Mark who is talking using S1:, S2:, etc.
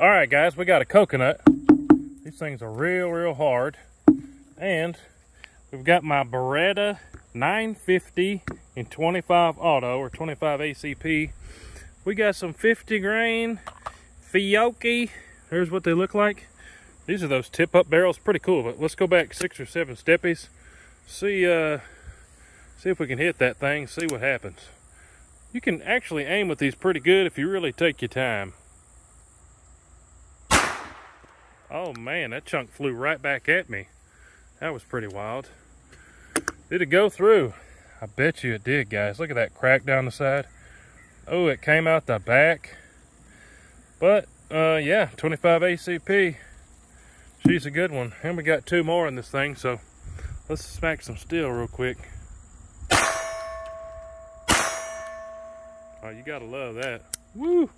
S1: All right, guys, we got a coconut. These things are real, real hard. And we've got my Beretta 950 in 25 auto or 25 ACP. We got some 50 grain Fiocchi. Here's what they look like. These are those tip up barrels, pretty cool. But let's go back six or seven steppies. See, uh, see if we can hit that thing, see what happens. You can actually aim with these pretty good if you really take your time. Oh man, that chunk flew right back at me. That was pretty wild. Did it go through? I bet you it did, guys. Look at that crack down the side. Oh, it came out the back. But, uh, yeah, 25 ACP. She's a good one. And we got two more in this thing, so let's smack some steel real quick. Oh, you gotta love that. Woo!